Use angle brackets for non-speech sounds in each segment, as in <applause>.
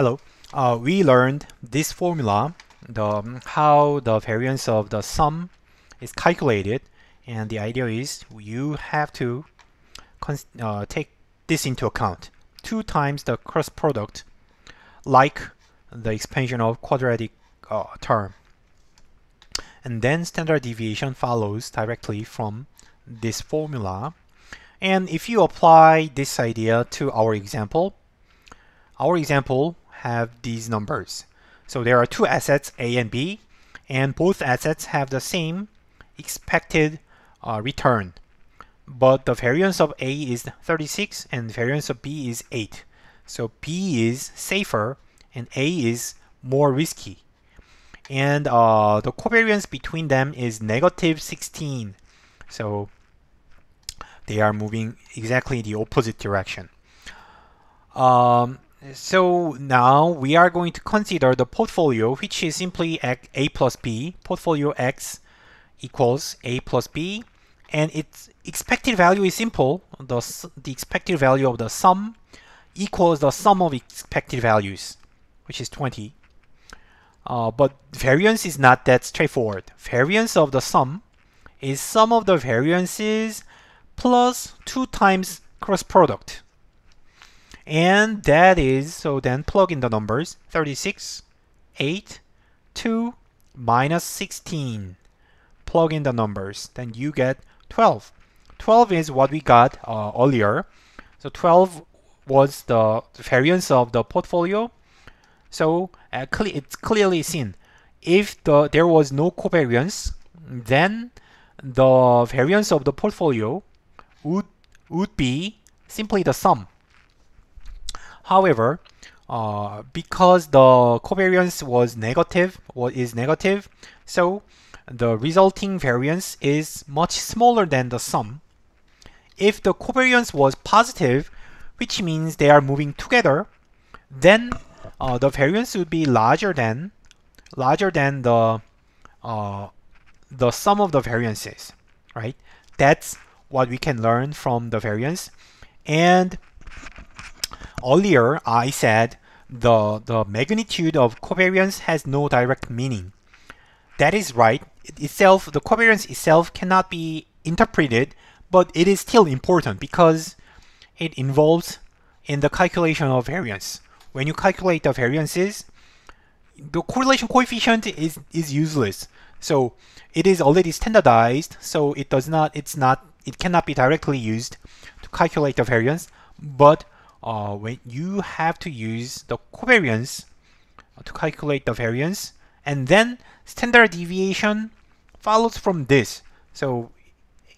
Hello. Uh, we learned this formula, the how the variance of the sum is calculated, and the idea is you have to uh, take this into account. Two times the cross product, like the expansion of quadratic uh, term. And then standard deviation follows directly from this formula. And if you apply this idea to our example, our example have these numbers. So there are two assets, A and B, and both assets have the same expected uh, return. But the variance of A is 36 and variance of B is 8. So B is safer and A is more risky. And uh, the covariance between them is negative 16. So they are moving exactly the opposite direction. Um, so now we are going to consider the portfolio, which is simply A plus B. Portfolio X equals A plus B. And its expected value is simple. The, the expected value of the sum equals the sum of expected values, which is 20. Uh, but variance is not that straightforward. Variance of the sum is sum of the variances plus 2 times cross product. And that is, so then plug in the numbers, 36, 8, 2, minus 16. Plug in the numbers, then you get 12. 12 is what we got uh, earlier. So 12 was the variance of the portfolio. So uh, it's clearly seen. If the there was no covariance, then the variance of the portfolio would would be simply the sum However, uh, because the covariance was negative, or is negative, so the resulting variance is much smaller than the sum. If the covariance was positive, which means they are moving together, then uh, the variance would be larger than larger than the uh, the sum of the variances, right? That's what we can learn from the variance. And Earlier, I said the, the magnitude of covariance has no direct meaning. That is right. It itself, the covariance itself cannot be interpreted, but it is still important because it involves in the calculation of variance. When you calculate the variances, the correlation coefficient is, is useless. So it is already standardized, so it does not, it's not, it cannot be directly used to calculate the variance, but uh, when you have to use the covariance to calculate the variance and then standard deviation follows from this. So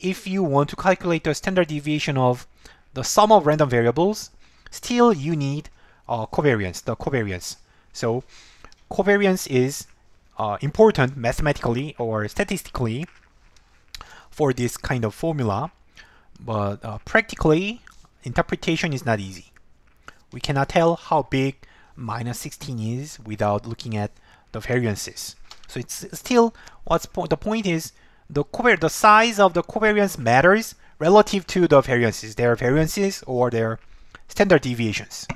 if you want to calculate the standard deviation of the sum of random variables, still you need uh, covariance, the covariance. So covariance is uh, important mathematically or statistically for this kind of formula, but uh, practically interpretation is not easy. We cannot tell how big minus 16 is without looking at the variances. So it's still what's po the point is the the size of the covariance matters relative to the variances, their variances or their standard deviations.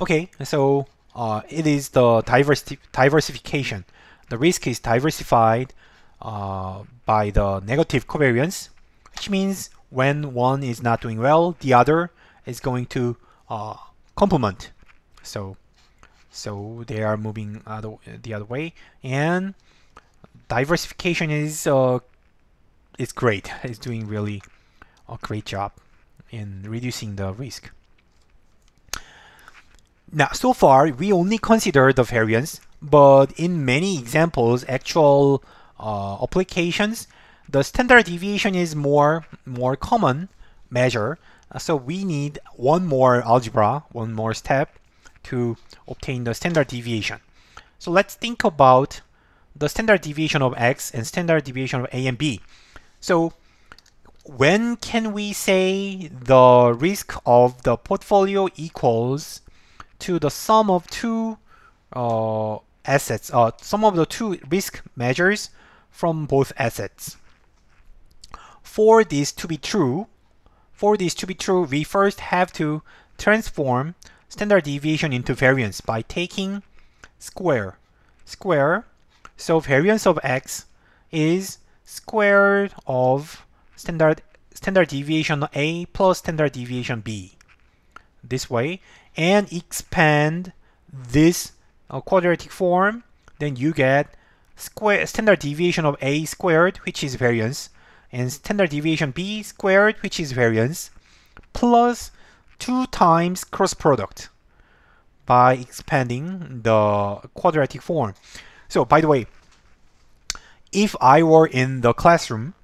Okay, so uh, it is the diversi diversification. The risk is diversified uh, by the negative covariance, which means when one is not doing well, the other is going to uh, complement. So, so they are moving other, the other way, and diversification is uh, is great. It's doing really a great job in reducing the risk. Now, so far, we only consider the variance, but in many examples, actual uh, applications, the standard deviation is more, more common measure. Uh, so we need one more algebra, one more step to obtain the standard deviation. So let's think about the standard deviation of x and standard deviation of a and b. So when can we say the risk of the portfolio equals to the sum of two uh, assets, uh, sum of the two risk measures from both assets? For this to be true, for this to be true, we first have to transform standard deviation into variance by taking square. Square. So variance of x is square of standard standard deviation A plus standard deviation B. This way. And expand this uh, quadratic form, then you get square standard deviation of A squared, which is variance, and standard deviation B squared, which is variance, plus 2 times cross product by expanding the quadratic form. So by the way, if I were in the classroom,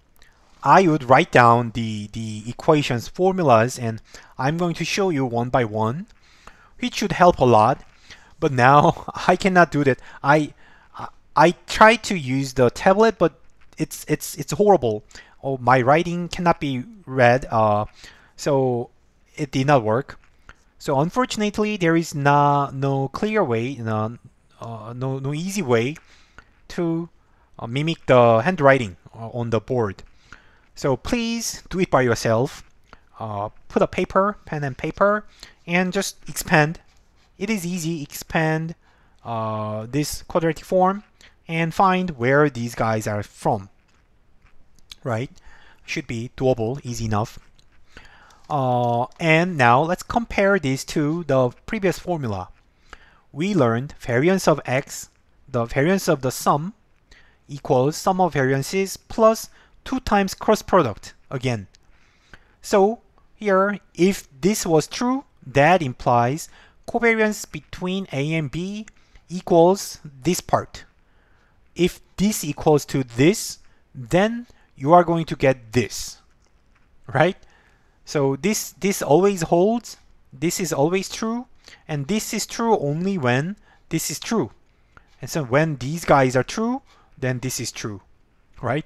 I would write down the, the equations formulas and I'm going to show you one by one, which should help a lot. But now <laughs> I cannot do that. I I tried to use the tablet, but it's it's it's horrible. Oh, my writing cannot be read. Uh, so it did not work. So unfortunately, there is no no clear way, no uh, no no easy way to uh, mimic the handwriting uh, on the board. So please do it by yourself. Uh, put a paper, pen and paper, and just expand. It is easy. Expand uh, this quadratic form and find where these guys are from. Right? Should be doable, easy enough. Uh, and now let's compare this to the previous formula. We learned variance of x, the variance of the sum equals sum of variances plus 2 times cross product again. So here, if this was true, that implies covariance between A and B equals this part. If this equals to this, then you are going to get this, right? So this, this always holds, this is always true, and this is true only when this is true. And so when these guys are true, then this is true, right?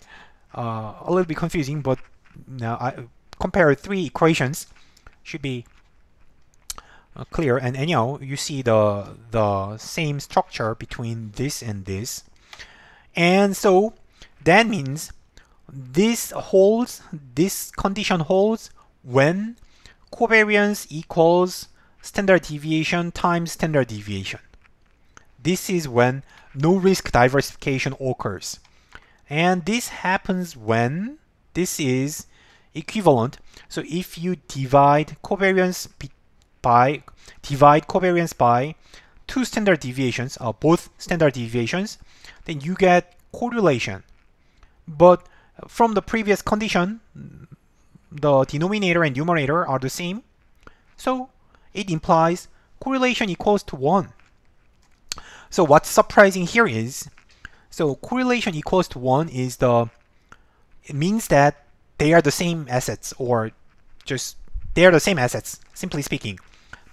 Uh, a little bit confusing, but now I compare three equations should be uh, clear. And anyhow, you see the the same structure between this and this, and so that means this holds, this condition holds when covariance equals standard deviation times standard deviation. This is when no risk diversification occurs. And this happens when this is equivalent. So if you divide covariance by divide covariance by two standard deviations, or both standard deviations, then you get correlation. But from the previous condition, the denominator and numerator are the same. So it implies correlation equals to 1. So what's surprising here is, so correlation equals to 1 is the, it means that they are the same assets or just, they are the same assets, simply speaking,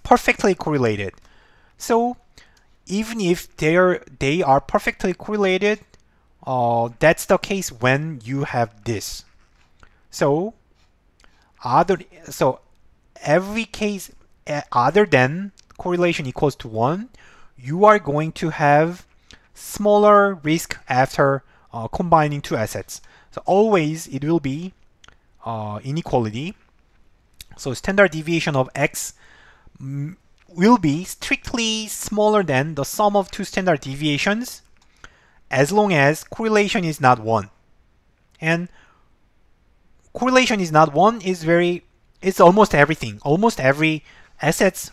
perfectly correlated. So even if they're, they are perfectly correlated, uh, that's the case when you have this. So other so every case uh, other than correlation equals to 1, you are going to have smaller risk after uh, combining two assets. So always it will be uh, inequality. So standard deviation of x will be strictly smaller than the sum of two standard deviations as long as correlation is not 1. And correlation is not 1 is very, it's almost everything. Almost every assets,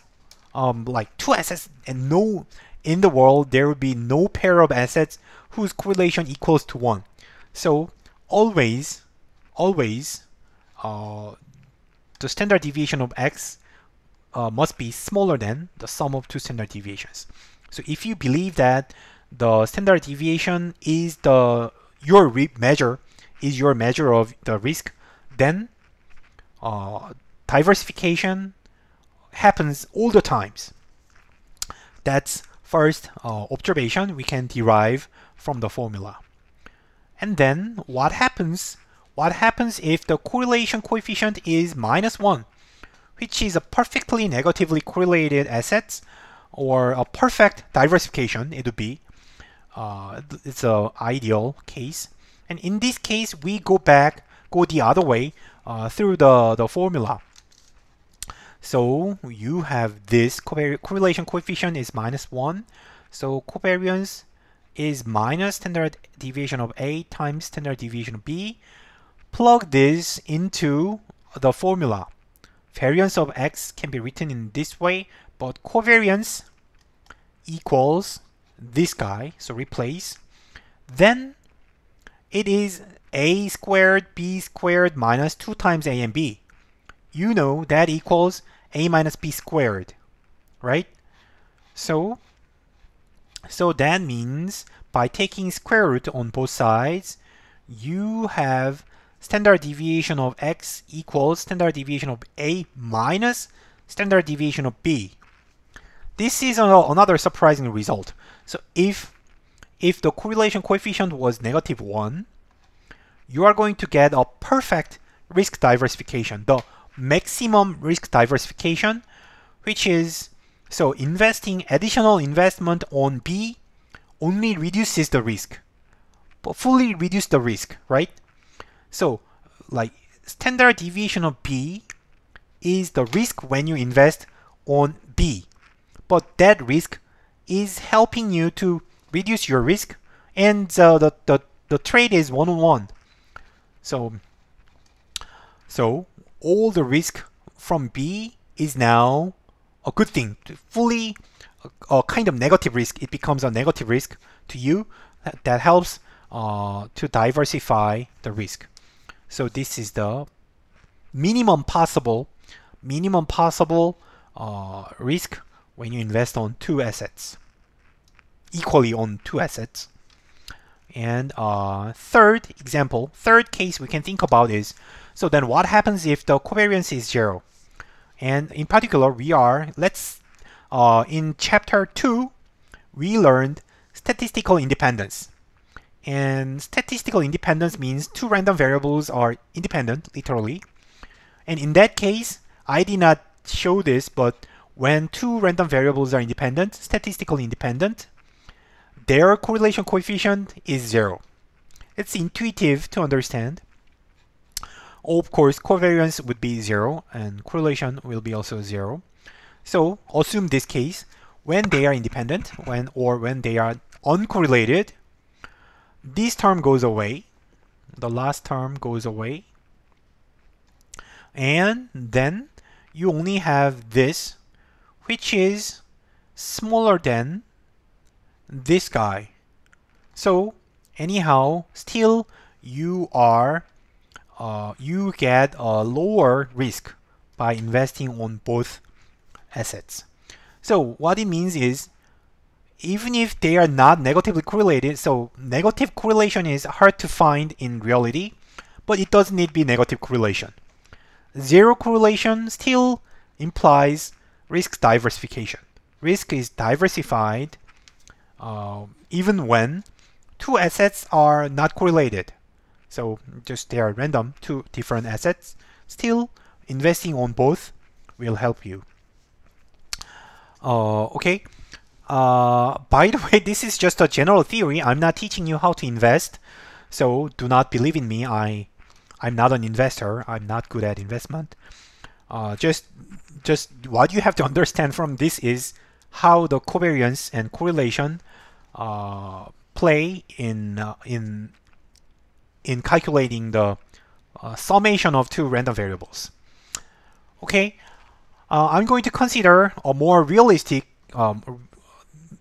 um, like two assets and no, in the world there will be no pair of assets whose correlation equals to 1. So always, always, uh, the standard deviation of x uh, must be smaller than the sum of two standard deviations. So if you believe that the standard deviation is the your measure is your measure of the risk, then uh, diversification happens all the times. That's first uh, observation we can derive from the formula. And then what happens? What happens if the correlation coefficient is minus 1, which is a perfectly negatively correlated assets or a perfect diversification, it would be uh, it's a ideal case. And in this case, we go back, go the other way uh, through the, the formula. So you have this correlation coefficient is minus 1. So covariance is minus standard deviation of A times standard deviation of B. Plug this into the formula. Variance of X can be written in this way, but covariance equals this guy, so replace. Then it is a squared b squared minus 2 times a and b. You know that equals a minus b squared, right? So, so that means by taking square root on both sides, you have standard deviation of x equals standard deviation of a minus standard deviation of b. This is another surprising result. So if if the correlation coefficient was negative 1, you are going to get a perfect risk diversification, the maximum risk diversification, which is so investing additional investment on B only reduces the risk, but fully reduce the risk, right? So like standard deviation of B is the risk when you invest on B, but that risk is helping you to reduce your risk and uh, the, the, the trade is one-on-one. -on -one. So, so all the risk from B is now a good thing. Fully a, a kind of negative risk, it becomes a negative risk to you that, that helps uh, to diversify the risk. So this is the minimum possible minimum possible uh, risk when you invest on two assets equally on two assets and uh, third example, third case we can think about is, so then what happens if the covariance is zero? And in particular, we are, let's, uh, in chapter two, we learned statistical independence. And statistical independence means two random variables are independent, literally. And in that case, I did not show this, but when two random variables are independent, statistically independent, their correlation coefficient is zero. It's intuitive to understand. Of course, covariance would be zero and correlation will be also zero. So assume this case when they are independent when or when they are uncorrelated, this term goes away. The last term goes away. And then you only have this, which is smaller than this guy. So anyhow, still you are uh, you get a lower risk by investing on both assets. So what it means is even if they are not negatively correlated, so negative correlation is hard to find in reality, but it doesn't need to be negative correlation. Zero correlation still implies risk diversification. Risk is diversified uh, even when two assets are not correlated. So just they are random, two different assets. Still, investing on both will help you. Uh, okay. Uh, by the <laughs> way, this is just a general theory. I'm not teaching you how to invest. So do not believe in me. I, I'm not an investor. I'm not good at investment. Uh, just, just what you have to understand from this is how the covariance and correlation uh, play in uh, in in calculating the uh, summation of two random variables. Okay, uh, I'm going to consider a more realistic um,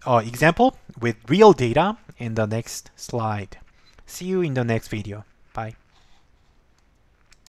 uh, example with real data in the next slide. See you in the next video.